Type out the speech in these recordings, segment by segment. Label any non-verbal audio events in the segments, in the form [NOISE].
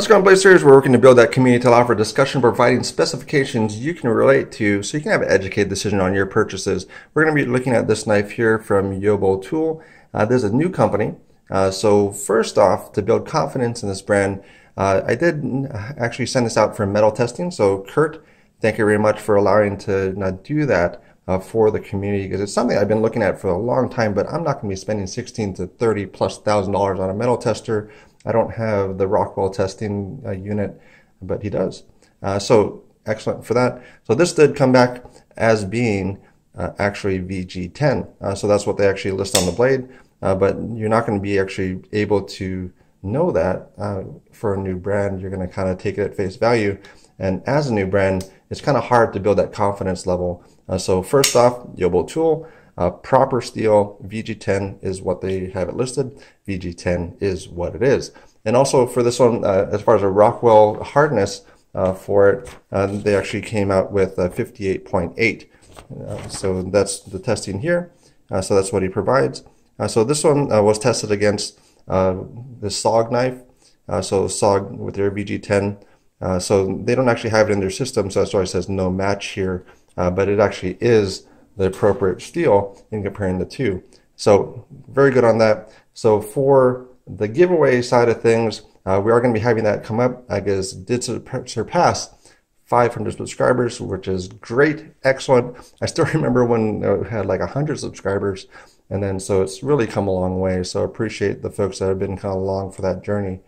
How's it going, Blazers? We're working to build that community to allow for discussion, providing specifications you can relate to so you can have an educated decision on your purchases. We're going to be looking at this knife here from Yobo Tool. Uh, this is a new company. Uh, so first off, to build confidence in this brand, uh, I did actually send this out for metal testing. So Kurt, thank you very much for allowing to do that uh, for the community because it's something I've been looking at for a long time, but I'm not going to be spending 16 to 30 plus thousand dollars on a metal tester. I don't have the Rockwell testing uh, unit, but he does. Uh, so excellent for that. So this did come back as being uh, actually VG10. Uh, so that's what they actually list on the blade, uh, but you're not going to be actually able to know that for a new brand. You're going to kind of take it at face value. And as a new brand, it's kind of hard to build that confidence level. Uh, so first off, Yobo Tool, uh, proper steel, VG10 is what they have it listed. VG10 is what it is. And also for this one, uh, as far as a Rockwell hardness uh, for it, uh, they actually came out with 58.8. Uh, so that's the testing here. so that's what he provides. so this one was tested against the SOG knife. so SOG with their VG10 uh, so they don't actually have it in their system, so that's why it says no match here, uh, but it actually is the appropriate steel in comparing the two. So very good on that. So for the giveaway side of things, uh, we are going to be having that come up. I guess did surpass 500 subscribers, which is great, excellent. I still [LAUGHS] remember when it had like 100 subscribers, and then so it's really come a long way. So I appreciate the folks that have been kind of along for that journey.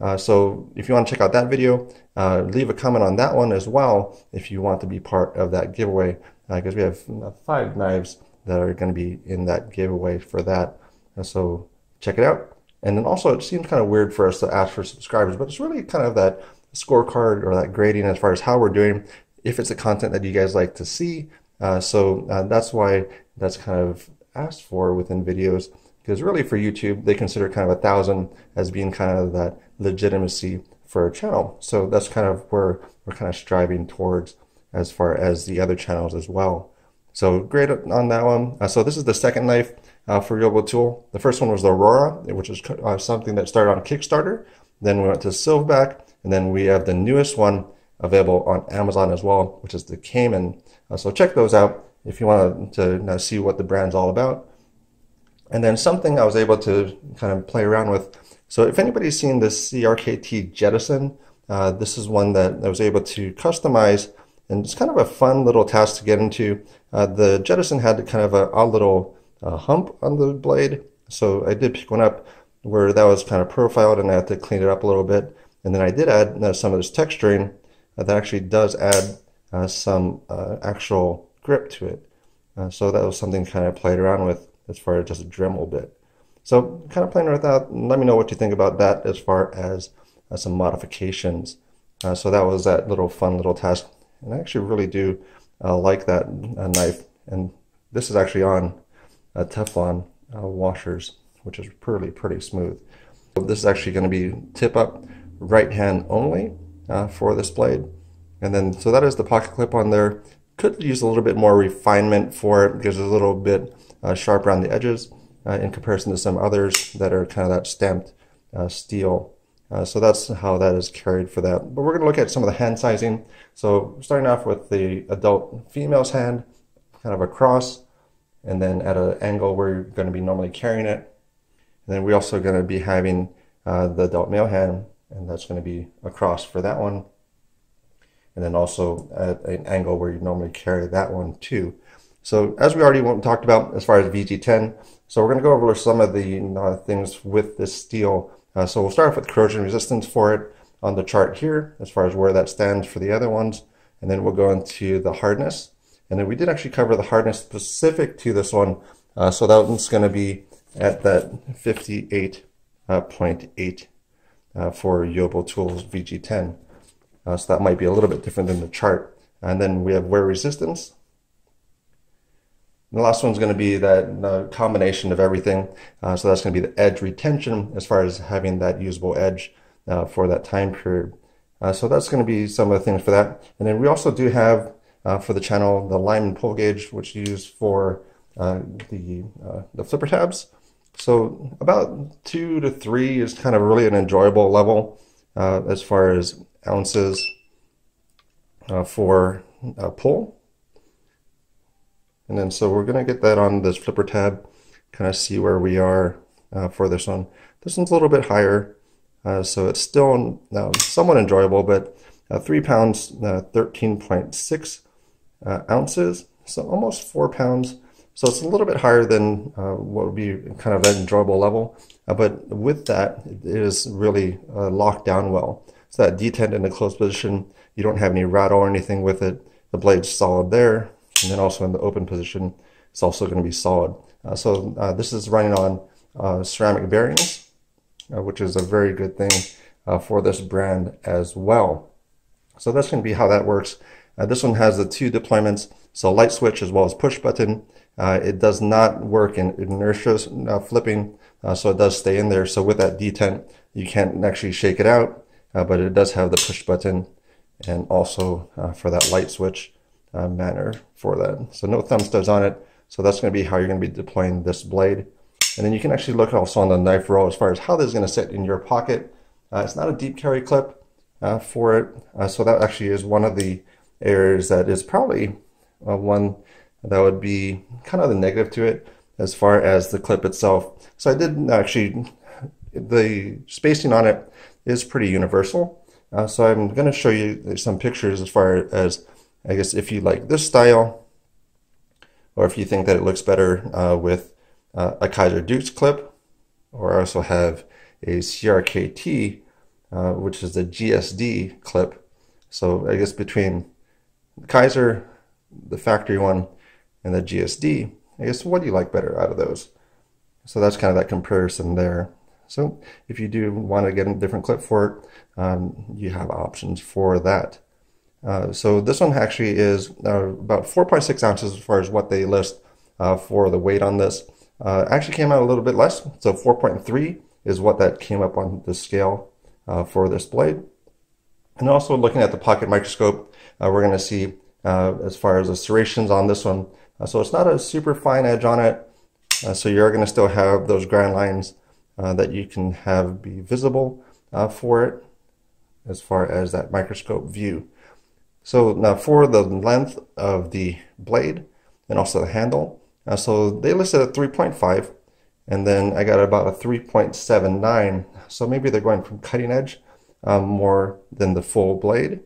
Uh, so if you want to check out that video, uh, leave a comment on that one as well if you want to be part of that giveaway because uh, we have uh, five knives that are going to be in that giveaway for that. Uh, so check it out. And then also it seems kind of weird for us to ask for subscribers, but it's really kind of that scorecard or that grading as far as how we're doing, if it's the content that you guys like to see. Uh, so that's why that's kind of asked for within videos because really for YouTube, they consider kind of a thousand as being kind of that legitimacy for a channel. So that's kind of where we're kind of striving towards as far as the other channels as well. So great on that one. Uh, so this is the second knife uh, for Yobo Tool. The first one was the Aurora, which is uh, something that started on Kickstarter. Then we went to Silverback, and then we have the newest one available on Amazon as well, which is the Cayman. Uh, so check those out if you want to, see what the brand's all about. And then something I was able to kind of play around with. So if anybody's seen the CRKT Jettison, uh, this is one that I was able to customize and it's kind of a fun little task to get into. Uh, the Jettison had kind of a, a little uh, hump on the blade. So I did pick one up where that was kind of profiled and I had to clean it up a little bit. And then I did add uh, some of this texturing uh, that actually does add uh, some actual grip to it. so that was something kind of played around with as far as just a Dremel bit. So kind of playing with that. Let me know what you think about that as far as uh, some modifications. Uh, so that was that little fun little task. And I actually really do uh, like that uh, knife. And this is actually on Teflon uh, washers, which is pretty, pretty smooth. So this is actually going to be tip up right hand only uh, for this blade. And then, so that is the pocket clip on there. Could use a little bit more refinement for it because it's a little bit uh, sharp around the edges uh, in comparison to some others that are kind of that stamped steel. Uh, so that's how that is carried for that. But we're going to look at some of the hand sizing. So starting off with the adult female's hand, kind of across, and then at an angle where you're going to be normally carrying it. And then we're also going to be having uh, the adult male hand, and that's going to be across for that one and then also at an angle where you normally carry that one too. So as we already talked about as far as VG10, so we're going to go over some of the uh, things with this steel. Uh, so we'll start off with corrosion resistance for it on the chart here, as far as where that stands for the other ones. And then we'll go into the hardness. And then we did actually cover the hardness specific to this one. Uh, so that one's going to be at that 58.8 uh, uh, for Yobo Tools VG10. Uh, so that might be a little bit different than the chart. And then we have wear resistance. And the last one's going to be that uh, combination of everything. Uh, so that's going to be the edge retention as far as having that usable edge uh, for that time period. Uh, so that's going to be some of the things for that. And then we also do have uh, for the channel the Lyman pull gauge, which is used for the, the flipper tabs. So about two to three is kind of really an enjoyable level. uh, as far as ounces uh, for uh, pull. And then so we're going to get that on this flipper tab, kind of see where we are uh, for this one. This one's a little bit higher, uh, so it's still uh, somewhat enjoyable, but uh, 3 pounds, 13.6 ounces, so almost 4 pounds. So it's a little bit higher than what would be kind of an enjoyable level, but with that, it is really locked down well. So that detent in a closed position, you don't have any rattle or anything with it. The blade's solid there. And then also in the open position, it's also going to be solid. Uh, so uh, this is running on uh, ceramic bearings, uh, which is a very good thing uh, for this brand as well. So that's going to be how that works. Uh, this one has the two deployments, so light switch as well as push button. it does not work in inertia flipping, so it does stay in there. So with that detent, you can't actually shake it out, but it does have the push button and also for that light switch uh, manner for that. So no thumb studs on it. So that's going to be how you're going to be deploying this blade. And then you can actually look also on the knife roll as far as how this is going to sit in your pocket. Uh, it's not a deep carry clip uh, for it. Uh, so that actually is one of the areas that is probably uh, one that would be kind of the negative to it as far as the clip itself. So I did actually, the spacing on it is pretty universal. Uh, so I'm going to show you some pictures as far as I guess if you like this style, or if you think that it looks better uh, with uh, a Kizer Dukes clip, or I also have a CRKT, uh, which is the GSD clip. So I guess between Kizer, the factory one, and the GSD, I guess what do you like better out of those? So that's kind of that comparison there. So if you do want to get a different clip for it, um, you have options for that. Uh, so this one actually is uh, about 4.6 ounces as far as what they list uh, for the weight on this. Uh, actually came out a little bit less, so 4.3 is what that came up on the scale uh, for this blade. And also looking at the pocket microscope, we're going to see as far as the serrations on this one. so it's not a super fine edge on it, so you're going to still have those grind lines that you can have be visible for it as far as that microscope view. So now for the length of the blade and also the handle, uh, so they listed at 3.5 and then I got about a 3.79. So maybe they're going from cutting edge um, more than the full blade.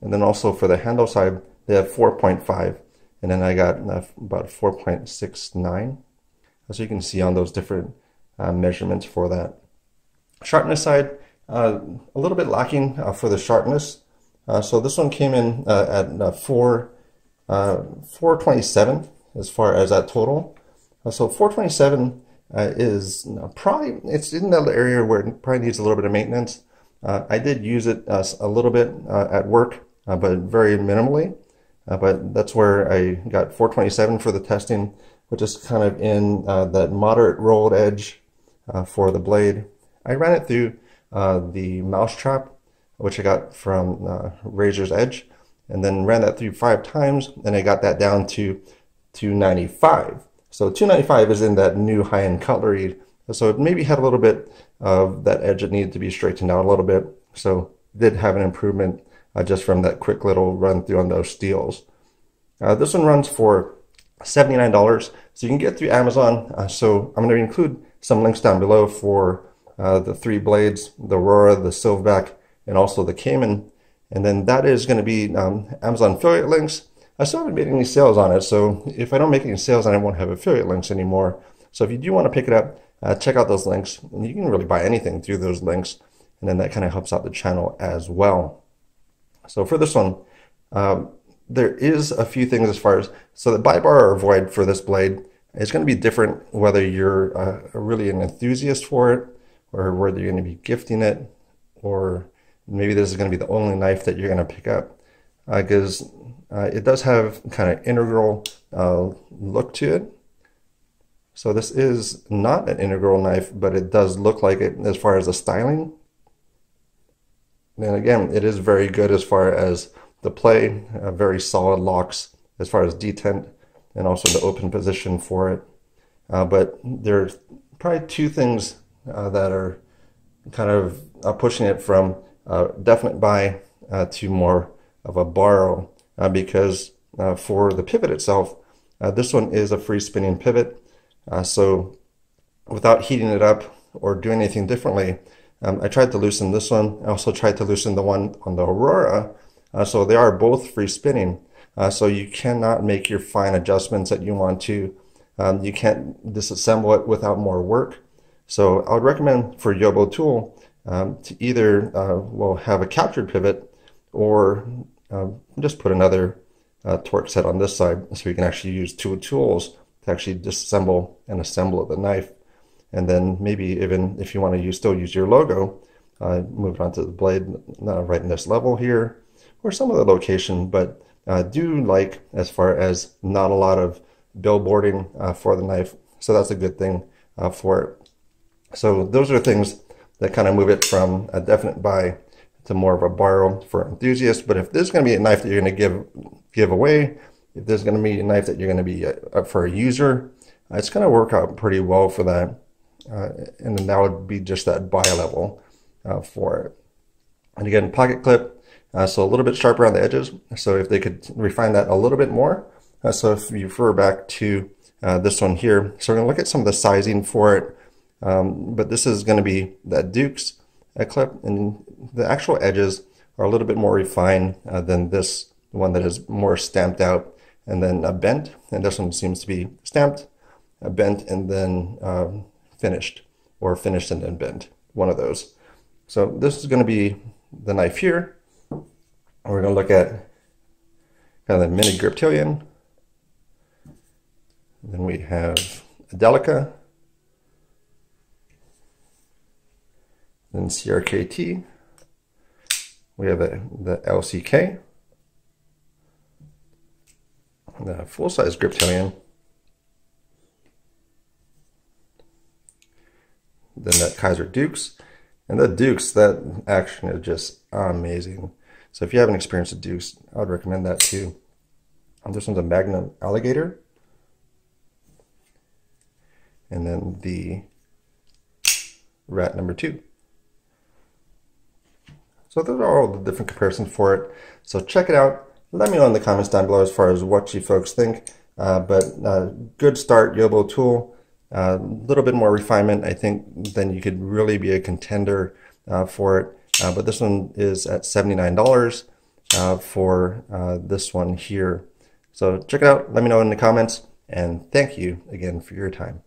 And then also for the handle side, they have 4.5 and then I got uh, about 4.69. So you can see on those different uh, measurements for that. Sharpness side, uh, a little bit lacking uh, for the sharpness. Uh, so this one came in uh, at uh, 4, uh, 427 as far as that total. Uh, so 427 uh, is probably, it's in that area where it probably needs a little bit of maintenance. I did use it a little bit at work, but very minimally. but that's where I got 427 for the testing, which is kind of in that moderate rolled edge for the blade. I ran it through the mousetrap which I got from uh, Razor's Edge, and then ran that through five times, and I got that down to 295. So 295 is in that new high-end cutlery, so it maybe had a little bit of that edge that needed to be straightened out a little bit. So did have an improvement uh, just from that quick little run through on those steels. Uh, this one runs for $79, so you can get through Amazon. Uh, so I'm going to include some links down below for uh, the three blades, the Aurora, the Silverback, and also the Cayman. And then that is going to be um, Amazon affiliate links. I still haven't made any sales on it, so if I don't make any sales, then I won't have affiliate links anymore. So if you do want to pick it up, uh, check out those links. And you can really buy anything through those links, and then that kind of helps out the channel as well. So for this one, um, there is a few things as far as so the buy bar or avoid for this blade is going to be different whether you're uh, really an enthusiast for it or whether you're going to be gifting it or maybe this is going to be the only knife that you're going to pick up because uh, uh, it does have kind of integral uh, look to it. So this is not an integral knife, but it does look like it as far as the styling. And again, it is very good as far as the play, uh, very solid locks as far as detent and also the open position for it. Uh, but are probably two things uh, that are kind of pushing it from definite buy uh, to more of a borrow uh, because uh, for the pivot itself, uh, this one is a free spinning pivot. so without heating it up or doing anything differently, um, I tried to loosen this one. I also tried to loosen the one on the Aurora. so they are both free spinning. so you cannot make your fine adjustments that you want to. Um, you can't disassemble it without more work. So I would recommend for Yobo tool um, to either uh, well have a captured pivot or uh, just put another uh, torque set on this side so you can actually use two tools to actually disassemble and assemble the knife. And then maybe even if you want to use, still use your logo, uh, move it onto the blade right in this level here or some other location. But uh, do like as far as not a lot of billboarding uh, for the knife. So that's a good thing uh, for it. So those are things that kind of move it from a definite buy to more of a borrow for enthusiasts. But if there's going to be a knife that you're going to give give away, if there's going to be a knife that you're going to be uh, for a user, uh, it's going to work out pretty well for that. Uh, and then that would be just that buy level uh, for it. And again, pocket clip, uh, so a little bit sharper on the edges. So if they could refine that a little bit more. Uh, so if you refer back to this one here, so we're going to look at some of the sizing for it. Um, but this is going to be that Dukes clip, and the actual edges are a little bit more refined uh, than this one that is more stamped out and then uh, bent. And this one seems to be stamped, uh, bent, and then um, finished, or finished and then bent, one of those. So this is going to be the knife here. We're going to look at kind of the mini Griptilian. Then we have a Delica. Then CRKT. We have the, the LCK. The full-size Griptilian. Then that Kizer Dukes. And the Dukes, that action is just amazing. So if you haven't experienced the Dukes, I would recommend that too. And this one's a Magnum Alligator. And then the Rat number two. So those are all the different comparisons for it. So check it out. Let me know in the comments down below as far as what you folks think. Uh, but uh, good start, Yobo tool. A uh, little bit more refinement, I think, then you could really be a contender uh, for it. Uh, but this one is at $79 uh, for this one here. So check it out. Let me know in the comments. And thank you again for your time.